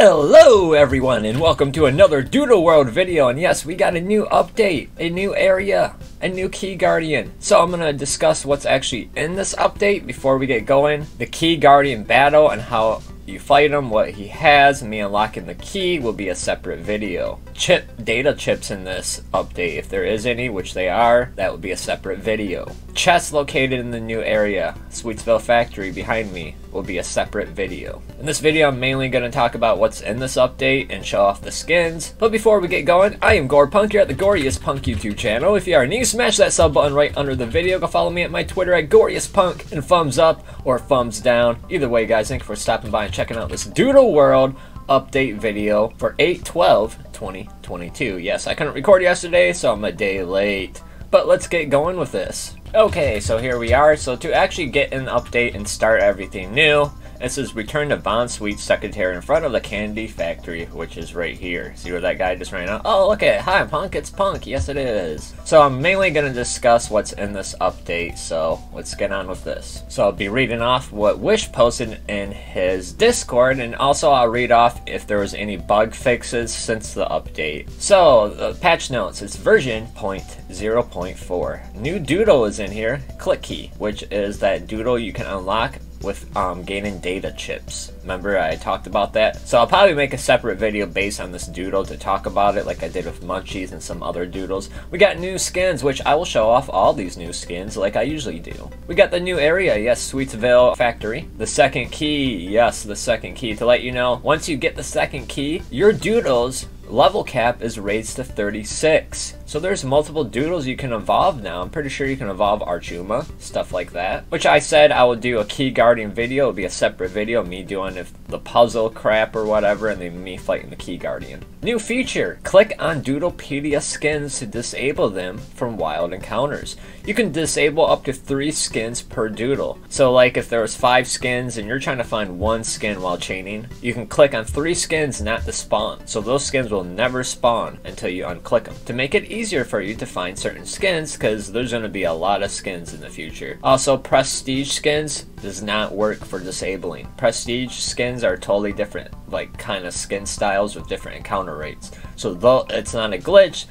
Hello everyone and welcome to another Doodle World video and yes we got a new update, a new area, a new key guardian. So I'm going to discuss what's actually in this update before we get going. The key guardian battle and how you fight him, what he has, me unlocking the key will be a separate video. Chip data chips in this update, if there is any, which they are, that will be a separate video. Chests located in the new area, Sweetsville Factory behind me, will be a separate video. In this video, I'm mainly going to talk about what's in this update and show off the skins. But before we get going, I am Gorepunk here at the Goriest Punk YouTube channel. If you are new, smash that sub button right under the video. Go follow me at my Twitter at Goriest Punk and thumbs up or thumbs down. Either way, guys, thank you for stopping by and checking out this Doodle World update video for 8-12-2022. Yes, I couldn't record yesterday, so I'm a day late. But let's get going with this. Okay, so here we are. So to actually get an update and start everything new, it is return to Bond Sweet Secretary in front of the candy factory, which is right here. See where that guy just ran out? Oh, look at it. Hi, Punk. It's Punk. Yes, it is. So I'm mainly going to discuss what's in this update, so let's get on with this. So I'll be reading off what Wish posted in his Discord, and also I'll read off if there was any bug fixes since the update. So, the patch notes. It's version 0.0.4. New doodle is in here, click key, which is that doodle you can unlock with um, gaining data chips. Remember I talked about that? So I'll probably make a separate video based on this doodle to talk about it like I did with Munchies and some other doodles. We got new skins, which I will show off all these new skins like I usually do. We got the new area, yes, Sweetsville Factory. The second key, yes, the second key. To let you know, once you get the second key, your doodles level cap is raised to 36. So there's multiple doodles you can evolve now. I'm pretty sure you can evolve Archuma, stuff like that. Which I said I would do a Key Guardian video. It'll be a separate video, me doing if the puzzle crap or whatever, and then me fighting the Key Guardian. New feature, click on Doodlepedia skins to disable them from wild encounters. You can disable up to three skins per doodle. So like if there was five skins and you're trying to find one skin while chaining, you can click on three skins not to spawn. So those skins will never spawn until you unclick them. To make it easier for you to find certain skins because there's going to be a lot of skins in the future. Also, prestige skins does not work for disabling. Prestige skins are totally different, like kind of skin styles with different encounter rates. So though it's not a glitch,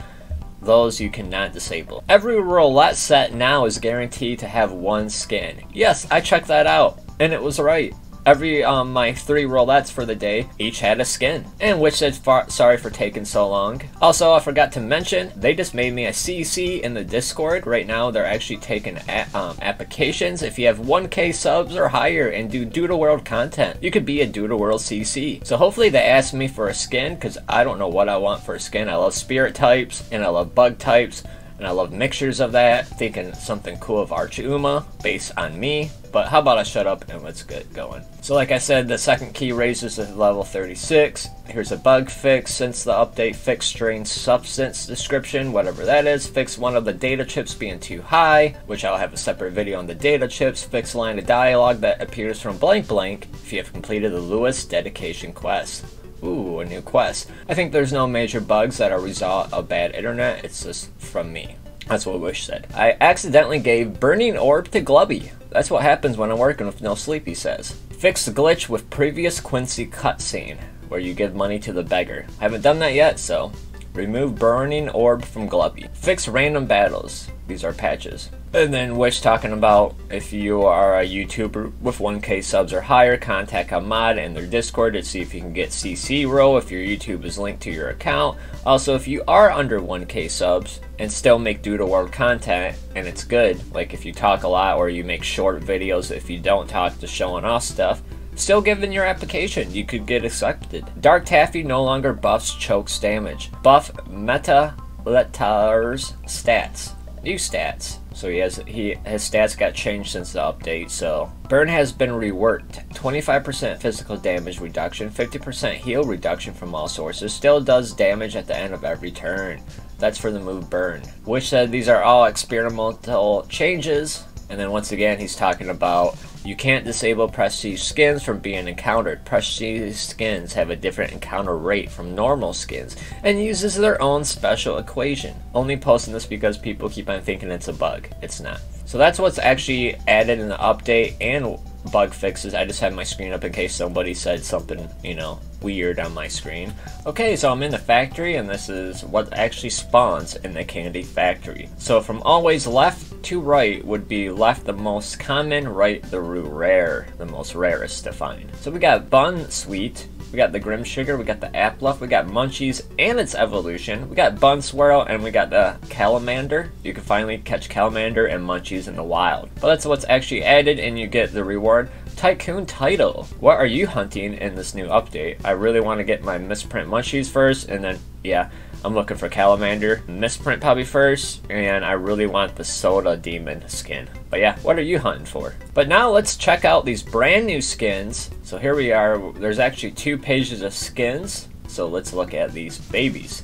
those you cannot disable. Every roulette set now is guaranteed to have one skin. Yes, I checked that out, and it was right. Every um, my three roulettes for the day each had a skin, and which said far sorry for taking so long. Also, I forgot to mention they just made me a CC in the Discord. Right now, they're actually taking um, applications. If you have 1K subs or higher and do Doodle World content, you could be a Doodle World CC. So hopefully they ask me for a skin because I don't know what I want for a skin. I love spirit types and I love bug types and I love mixtures of that. Thinking something cool of Archuma based on me. But how about I shut up and let's get going. So like I said, the second key raises to level 36. Here's a bug fix. Since the update, fix strange substance description, whatever that is. Fix one of the data chips being too high, which I'll have a separate video on the data chips. Fix line of dialogue that appears from blank blank if you have completed the Lewis dedication quest. Ooh, a new quest. I think there's no major bugs that are result of bad internet, it's just from me. That's what Wish said. I accidentally gave Burning Orb to Glubby. That's what happens when I'm working with no sleep, he says. Fix the glitch with previous Quincy cutscene, where you give money to the beggar. I haven't done that yet, so remove Burning Orb from Glubby. Fix random battles. These are patches. And then Wish talking about if you are a YouTuber with 1k subs or higher, contact a mod in their Discord to see if you can get CC row if your YouTube is linked to your account. Also, if you are under 1k subs and still make Doodle World content and it's good, like if you talk a lot or you make short videos if you don't talk to showing off stuff, Still given your application, you could get accepted. Dark Taffy no longer buffs chokes damage. Buff Meta Letar's stats new stats. So he has he his stats got changed since the update. So burn has been reworked. 25% physical damage reduction, 50% heal reduction from all sources. Still does damage at the end of every turn. That's for the move burn. Wish said these are all experimental changes. And then once again, he's talking about you can't disable prestige skins from being encountered. Prestige skins have a different encounter rate from normal skins and uses their own special equation. Only posting this because people keep on thinking it's a bug. It's not. So that's what's actually added in the update and bug fixes. I just had my screen up in case somebody said something, you know, weird on my screen. Okay, so I'm in the factory, and this is what actually spawns in the candy factory. So from always left to right would be left the most common, right the rare, the most rarest to find. So we got Bun Sweet, we got the Grim Sugar, we got the Applef, we got Munchies and its evolution, we got Bun Swirl, and we got the Calamander. You can finally catch Calamander and Munchies in the wild. But that's what's actually added, and you get the reward Tycoon title. What are you hunting in this new update? I really want to get my misprint munchies first, and then, yeah, I'm looking for Calamander. Misprint probably first, and I really want the Soda Demon skin. But yeah, what are you hunting for? But now let's check out these brand new skins. So here we are. There's actually two pages of skins. So let's look at these babies.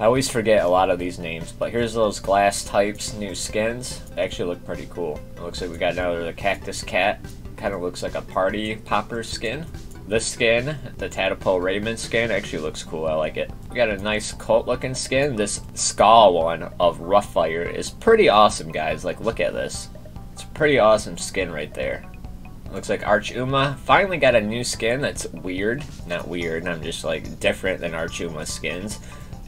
I always forget a lot of these names, but here's those glass types new skins. They actually look pretty cool. It looks like we got another the cactus cat kind of looks like a party popper skin. This skin, the Tadpole Raymond skin, actually looks cool. I like it. We got a nice cult looking skin. This Skull one of Roughfire is pretty awesome, guys. Like, look at this. It's a pretty awesome skin right there. Looks like Archuma finally got a new skin that's weird. Not weird, I'm just like different than Archuma skins.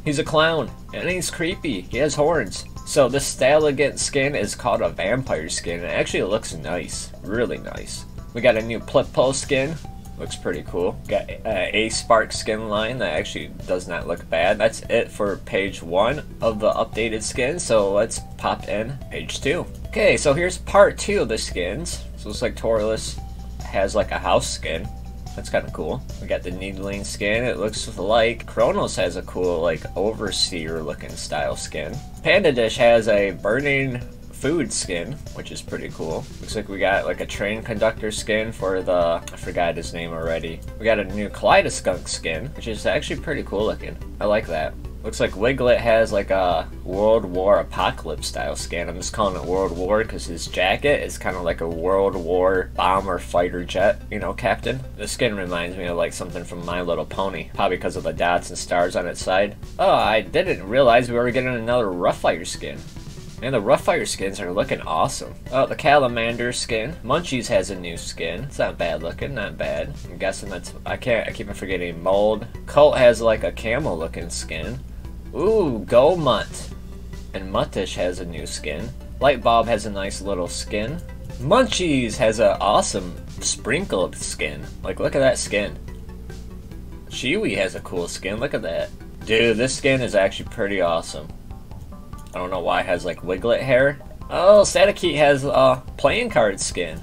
He's a clown, and he's creepy. He has horns. So this Stalagant skin is called a vampire skin. It actually looks nice, really nice. We got a new Plippo skin, looks pretty cool. Got uh, a Spark skin line that actually does not look bad. That's it for page one of the updated skin. So let's pop in page two. Okay, so here's part two of the skins. So it's like Taurus has like a house skin. That's kind of cool. We got the Needling skin. It looks like Kronos has a cool, like, Overseer looking style skin. Panda Dish has a Burning Food skin, which is pretty cool. Looks like we got, like, a Train Conductor skin for the... I forgot his name already. We got a new Kaleidoskunk skin, which is actually pretty cool looking. I like that. Looks like Wiglet has like a World War Apocalypse style skin. I'm just calling it World War because his jacket is kind of like a World War bomber fighter jet, you know, captain. The skin reminds me of like something from My Little Pony, probably because of the dots and stars on its side. Oh, I didn't realize we were getting another Roughfire skin. And the Roughfire skins are looking awesome. Oh, the Calamander skin. Munchies has a new skin. It's not bad looking, not bad. I'm guessing that's, I can't, I keep forgetting Mold. Colt has like a camel looking skin. Ooh, Go Mutt. And Muttish has a new skin. Light Bob has a nice little skin. Munchies has an awesome sprinkled skin. Like, look at that skin. Chiwi has a cool skin. Look at that. Dude, this skin is actually pretty awesome. I don't know why it has, like, wiglet hair. Oh, Statikite has a playing card skin.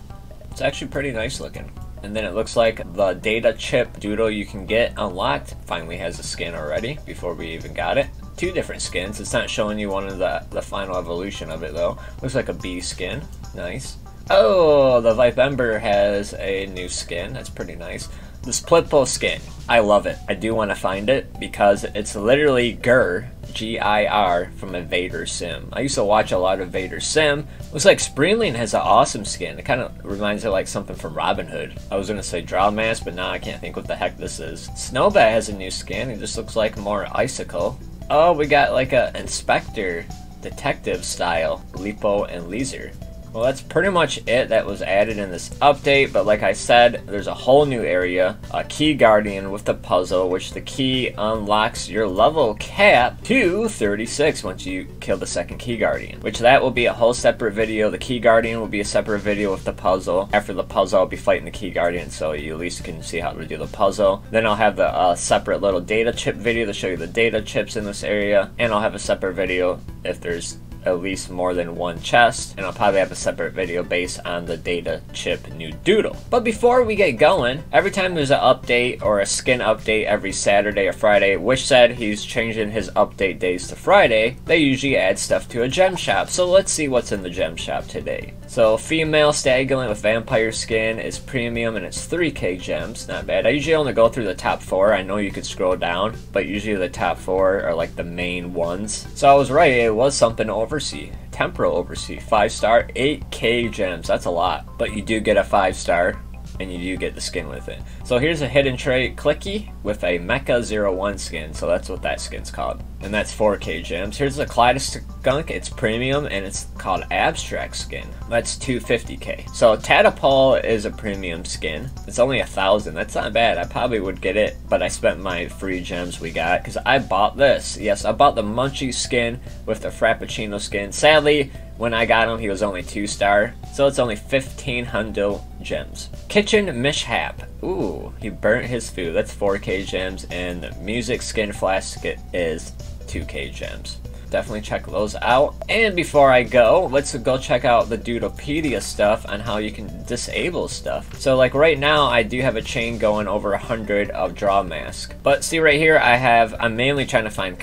It's actually pretty nice looking. And then it looks like the data chip doodle you can get unlocked finally has a skin already before we even got it. Two different skins. It's not showing you one of the, the final evolution of it though. Looks like a bee skin. Nice. Oh, the Vipember has a new skin. That's pretty nice. This Plippo skin. I love it. I do want to find it because it's literally Gir G-I-R from Invader Zim. I used to watch a lot of Invader Zim. Looks like Springling has an awesome skin. It kind of reminds me like something from Robin Hood. I was going to say Drow Mask, but now I can't think what the heck this is. Snowbat has a new skin. It just looks like more Icicle. Oh, we got like a Inspector detective style Lipo and Leezer. Well, that's pretty much it that was added in this update, but like I said, there's a whole new area, a Key Guardian with the puzzle, which the key unlocks your level cap to 36 once you kill the second Key Guardian, which that will be a whole separate video. The Key Guardian will be a separate video with the puzzle. After the puzzle, I'll be fighting the Key Guardian, so you at least can see how to do the puzzle. Then I'll have the uh, separate little data chip video to show you the data chips in this area, and I'll have a separate video if there's at least more than one chest, and I'll probably have a separate video based on the data chip new doodle. But before we get going, every time there's an update or a skin update every Saturday or Friday, Wish said he's changing his update days to Friday, they usually add stuff to a gem shop. So let's see what's in the gem shop today. So female Staggerling with vampire skin is premium and it's 3k gems, not bad. I usually only go through the top 4, I know you could scroll down, but usually the top 4 are like the main ones. So I was right, it was something over Oversea, Temporal Oversea, 5 star, 8k gems, that's a lot. But you do get a 5 star and you do get the skin with it. So here's a hidden trait Clicky with a Mecha 01 skin, so that's what that skin's called. And that's 4k gems. Here's a Kaleidoskunk, it's premium, and it's called Abstract skin. That's 250k. So Tadpole is a premium skin. It's only a thousand, that's not bad. I probably would get it, but I spent my free gems we got, because I bought this. Yes, I bought the Munchie skin with the Frappuccino skin. Sadly, when I got him, he was only 2 star, so it's only 1500 gems. Kitchen Mishap. Ooh, he burnt his food. That's 4k gems, and the music skin flask is 2k gems definitely check those out. And before I go, let's go check out the Doodlepedia stuff on how you can disable stuff. So like right now, I do have a chain going over 100 of Draw Mask. But see right here, I have, I'm mainly trying to find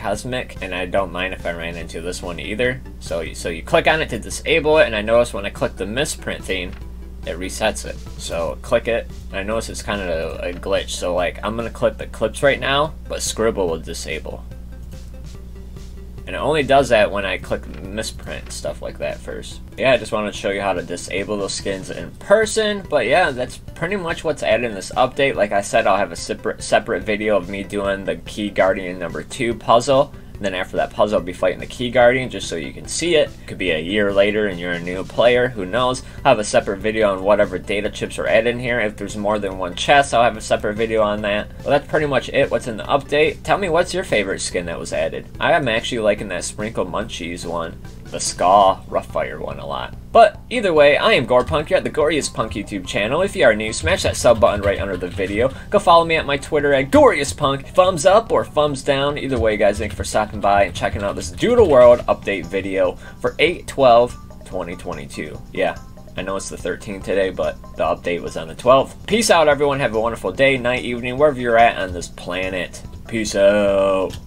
Cosmic, and I don't mind if I ran into this one either. So, so you click on it to disable it, and I notice when I click the misprint thing, it resets it. So click it. I notice it's kind of a, a, glitch. So like I'm gonna click the clips right now, but Scribble will disable. And it only does that when I click misprint, stuff like that first. Yeah, I just wanted to show you how to disable those skins in person. But yeah, that's pretty much what's added in this update. Like I said, I'll have a separate, separate video of me doing the Key Guardian number 2 puzzle. Then after that puzzle, I'll be fighting the Key Guardian just so you can see it. Could be a year later and you're a new player, who knows. I'll have a separate video on whatever data chips are added in here. If there's more than one chest, I'll have a separate video on that. Well, that's pretty much it, what's in the update. Tell me what's your favorite skin that was added. I am actually liking that Sprinkle Munchies one the Ska Rough Fire one a lot. But either way, I am Gorepunk here at the Goriest Punk YouTube channel. If you are new, smash that sub button right under the video. Go follow me at my Twitter at Punk. Thumbs up or thumbs down. Either way, guys, thank you for stopping by and checking out this Doodle World update video for 8-12-2022. Yeah, I know it's the 13th today, but the update was on the 12th. Peace out, everyone. Have a wonderful day, night, evening, wherever you're at on this planet. Peace out.